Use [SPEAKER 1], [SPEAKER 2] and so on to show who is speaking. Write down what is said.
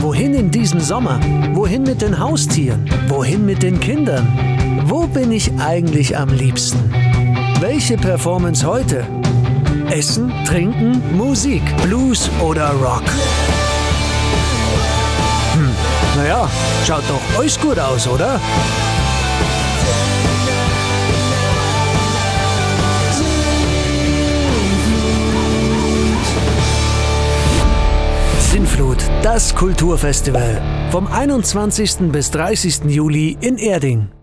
[SPEAKER 1] Wohin in diesem Sommer? Wohin mit den Haustieren? Wohin mit den Kindern? Wo bin ich eigentlich am liebsten? Welche Performance heute? Essen, Trinken, Musik, Blues oder Rock? Hm, naja, schaut doch euch gut aus, oder? Sinnflut, das Kulturfestival. Vom 21. bis 30. Juli in Erding.